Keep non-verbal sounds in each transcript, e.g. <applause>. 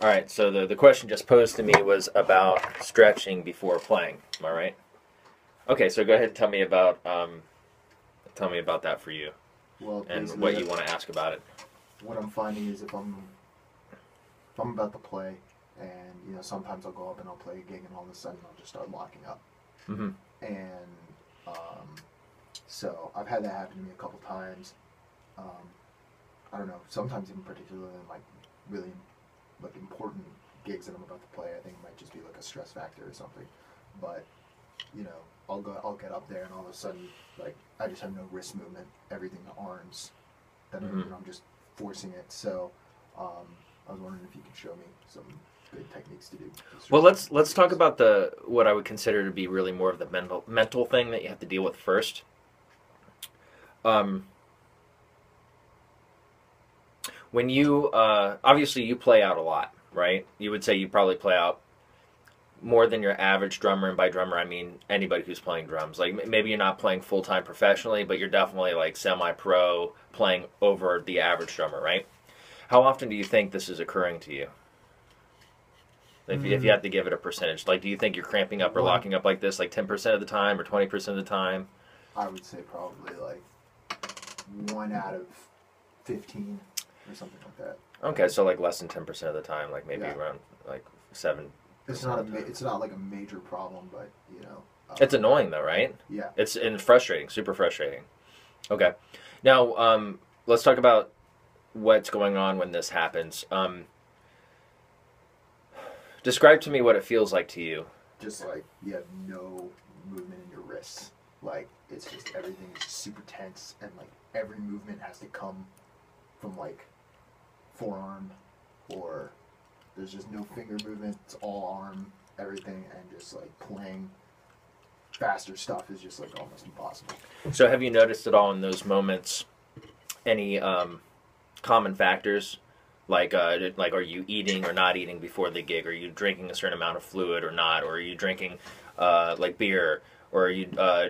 All right. So the the question just posed to me was about stretching before playing. Am I right? Okay. So go ahead and tell me about um, tell me about that for you Well, and what you want to ask about it. what I'm finding is if I'm if I'm about to play, and you know sometimes I'll go up and I'll play a gig, and all of a sudden I'll just start locking up, hmm and um, so I've had that happen to me a couple times. Um, I don't know. Sometimes even particularly in like really like important gigs that I'm about to play, I think might just be like a stress factor or something. But you know, I'll go, I'll get up there, and all of a sudden, like I just have no wrist movement. Everything the arms, that Mhm. and I'm just forcing it. So um, I was wondering if you could show me some good techniques to do. Well, let's let's talk about the what I would consider to be really more of the mental mental thing that you have to deal with first. Um, when you uh, obviously you play out a lot, right? You would say you probably play out more than your average drummer, and by drummer I mean anybody who's playing drums. Like maybe you're not playing full time professionally, but you're definitely like semi pro, playing over the average drummer, right? How often do you think this is occurring to you? If, you if you Mm. have to give it a percentage, like, do you think you're cramping up or One. locking up like this, like ten percent of the time or twenty percent of the time? I would say probably like one out of fifteen or something like that. Okay, so like less than ten percent of the time, like maybe Yeah. around like seven. It's not a ma- it's not like a major problem, but you know. uh, It's annoying though, right? Yeah. It's and frustrating, super frustrating. Okay, now um, let's talk about what's going on when this happens. Um, describe to me what it feels like to you. just like you have no movement in your wrists. Like it's just everything is super tense, and like every movement has to come from like forearm, or there's just no finger movement. It's all arm, everything, and just like playing faster stuff is just like almost impossible. So, have you noticed at all in those moments any um, common factors? Like, uh, like, are you eating or not eating before the gig? Are you drinking a certain amount of fluid or not? Or are you drinking uh, like beer? Or are you uh,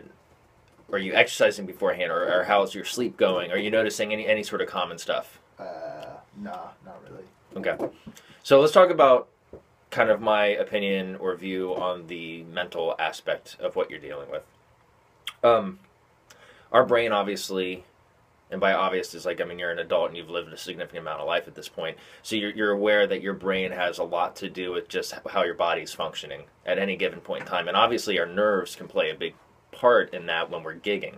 are you exercising beforehand? Or, or how's your sleep going? Are you noticing any any sort of common stuff? Uh, nah, not really. Okay, so let's talk about kind of my opinion or view on the mental aspect of what you're dealing with. Um, our brain, obviously, and by obvious is like I mean you're an adult and you've lived a significant amount of life at this point, so you're you're aware that your brain has a lot to do with just how your body's functioning at any given point in time, and obviously our nerves can play a big part in that when we're gigging.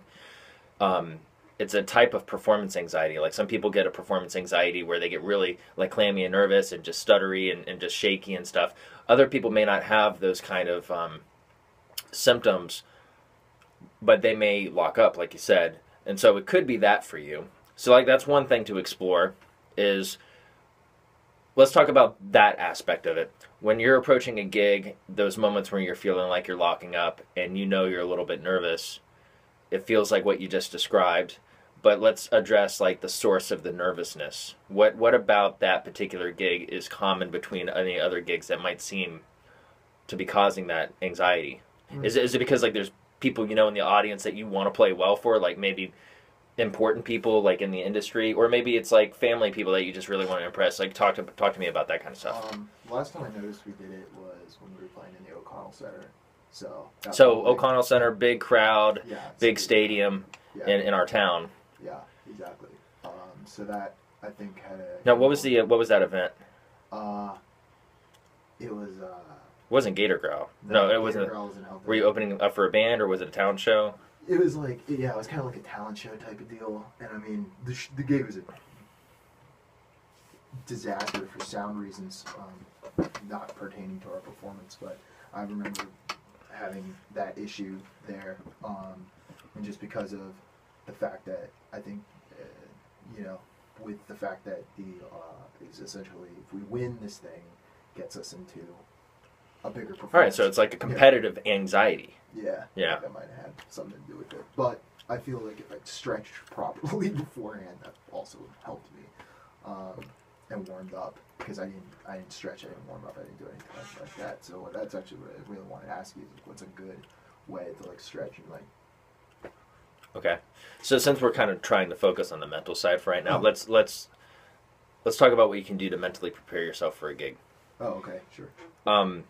Um, it's a type of performance anxiety. Like some people get a performance anxiety where they get really like clammy and nervous and just stuttery and, and just shaky and stuff. Other people may not have those kind of um, symptoms, but they may lock up, like you said. And so it could be that for you. So like that's one thing to explore is let's talk about that aspect of it. When you're approaching a gig, those moments when you're feeling like you're locking up and you know you're a little bit nervous, it feels like what you just described but let's address like the source of the nervousness. What what about that particular gig is common between any other gigs that might seem to be causing that anxiety? Mm. Is it, is it because like there's people you know in the audience that you want to play well for, like maybe important people like in the industry, or maybe it's like family people that you just really want to impress? Like talk to talk to me about that kind of stuff. Um, last time I noticed we did it was when we were playing in the O'Connell Center. So. so O'Connell Center, big crowd, Yeah. big stadium Yeah. in, in our town. Yeah, exactly. Um, so that I think had a. Now, what was the what was that event? Uh, it was. Uh, It wasn't Gator Growl. No, it wasn't. Health Were you opening up for a band or was it a town show? It was like yeah, it was kind of like a talent show type of deal, and I mean the sh- the gig was a disaster for sound reasons, um, not pertaining to our performance. But I remember having that issue there, um, and just because of the fact that I think uh, you know with the fact that the uh, is essentially if we win this thing gets us into a bigger performance. All right, so it's like a competitive anxiety. Yeah. Yeah. That might have had something to do with it. But I feel like if I stretched <laughs> properly beforehand, that also helped me. Um, and warmed up because I didn't I didn't stretch, I didn't warm up, I didn't do anything like, like that. So that's actually what I really wanted to ask you: is what's a good way to like stretch and like Okay. So since we're kind of trying to focus on the mental side for right now, Mhm. let's let's let's talk about what you can do to mentally prepare yourself for a gig. Oh, okay, sure. um,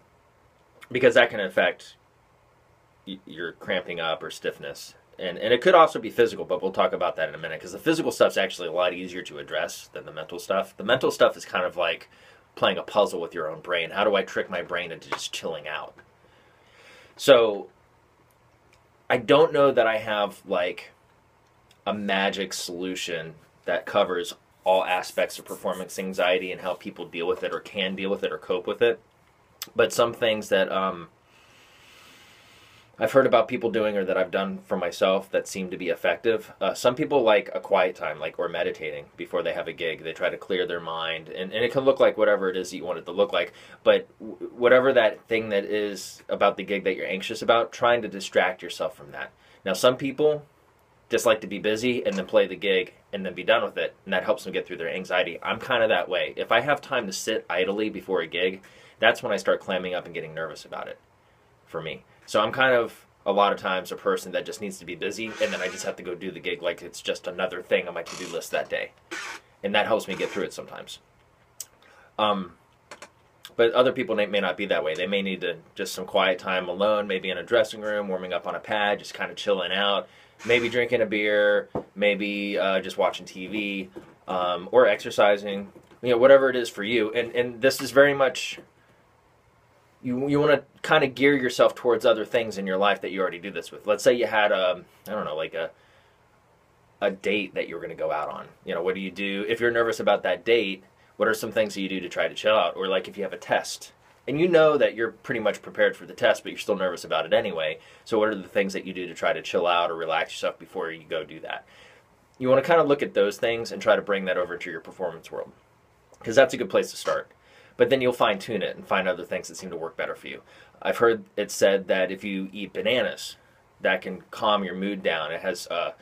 because that can affect y- your cramping up or stiffness. And, and it could also be physical, but we'll talk about that in a minute because the physical stuff's actually a lot easier to address than the mental stuff. The mental stuff is kind of like playing a puzzle with your own brain. How do I trick my brain into just chilling out? So I don't know that I have like a magic solution that covers all aspects of performance anxiety and how people deal with it or can deal with it or cope with it. But some things that um, I've heard about people doing or that I've done for myself that seem to be effective. Uh, some people like a quiet time, like or meditating before they have a gig. They try to clear their mind, and, and it can look like whatever it is that you want it to look like. But w- whatever that thing that is about the gig that you're anxious about, trying to distract yourself from that. Now, some people just like to be busy and then play the gig and then be done with it, and that helps them get through their anxiety. I'm kind of that way. If I have time to sit idly before a gig, that's when I start clamming up and getting nervous about it for me. So I'm kind of a lot of times a person that just needs to be busy and then I just have to go do the gig like it's just another thing on my to-do list that day. And that helps me get through it sometimes. Um but other people may may not be that way. They may need to just some quiet time alone, maybe in a dressing room, warming up on a pad, just kind of chilling out, maybe drinking a beer, maybe uh, just watching TV, um, or exercising. You know, whatever it is for you. And and this is very much you you want to kind of gear yourself towards other things in your life that you already do this with. Let's say you had a I don't know like a a date that you were going to go out on. You know, what do you do if you're nervous about that date? What are some things that you do to try to chill out? Or like if you have a test and you know that you're pretty much prepared for the test, but you're still nervous about it anyway. So what are the things that you do to try to chill out or relax yourself before you go do that? You want to kind of look at those things and try to bring that over to your performance world because that's a good place to start but then you'll fine tune it and find other things that seem to work better for you. I've heard it said that if you eat bananas, that can calm your mood down. It has uh,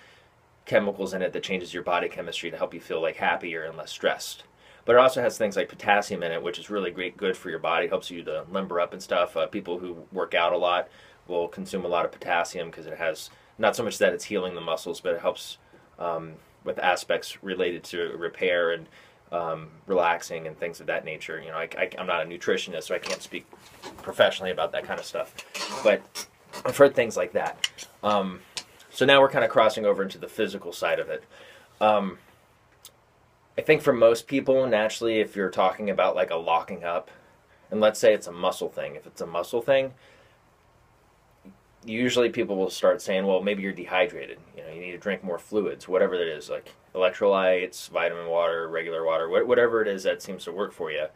chemicals in it that changes your body chemistry to help you feel like happier and less stressed. But it also has things like potassium in it, which is really great, good for your body, helps you to limber up and stuff. Uh, people who work out a lot will consume a lot of potassium because it has not so much that it's healing the muscles, but it helps um, with aspects related to repair and um, relaxing and things of that nature. You know, I, I, I'm not a nutritionist, so I can't speak professionally about that kind of stuff. But I've heard things like that. Um, so now we're kind of crossing over into the physical side of it. Um, I think for most people, naturally, if you're talking about like a locking up, and let's say it's a muscle thing, if it's a muscle thing, usually people will start saying, well, maybe you're dehydrated. You know, you need to drink more fluids, whatever that is, like electrolytes, vitamin water, regular water, wh- whatever it is that seems to work for you.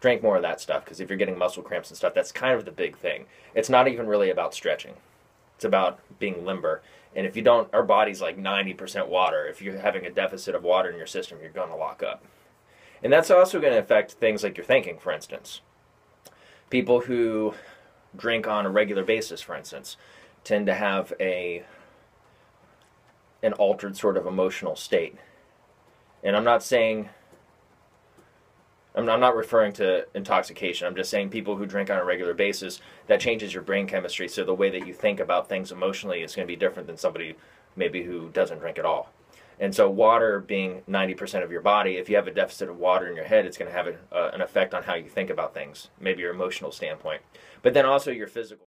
Drink more of that stuff because if you're getting muscle cramps and stuff, that's kind of the big thing. It's not even really about stretching. It's about being limber. And if you don't, our body's like 90% water. If you're having a deficit of water in your system, you're going to lock up. And that's also going to affect things like your thinking, for instance. People who drink on a regular basis, for instance, tend to have a an altered sort of emotional state. And I'm not saying I'm not, referring to intoxication. I'm just saying people who drink on a regular basis that changes your brain chemistry so the way that you think about things emotionally is going to be different than somebody maybe who doesn't drink at all. And so, water being 90% of your body, if you have a deficit of water in your head, it's going to have a, uh, an effect on how you think about things, maybe your emotional standpoint, but then also your physical.